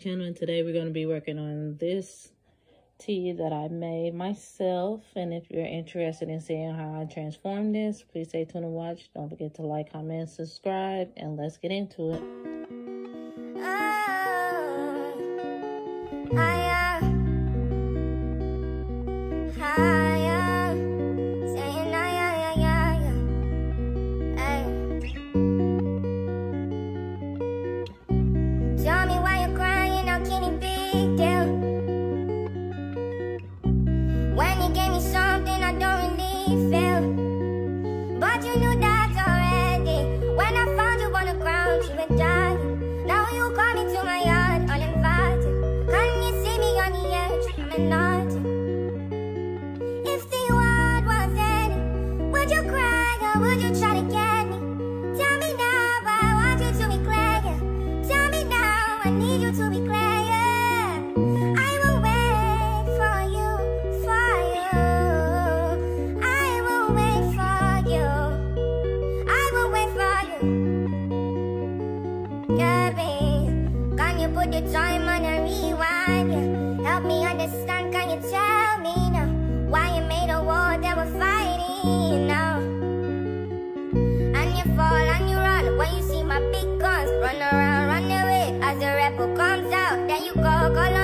channel and today we're going to be working on this tea that I made myself. And if you're interested in seeing how I transform this please stay tuned and watch. Don't forget to like comment subscribe and let's get into it. Ah, Put Help me understand, can you tell me now Why you made a war that we're fighting now? And you fall and you run when you see my big guns Run around, run away as the rebel comes out. Then you go, call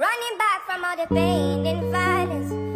Running back from all the pain and violence.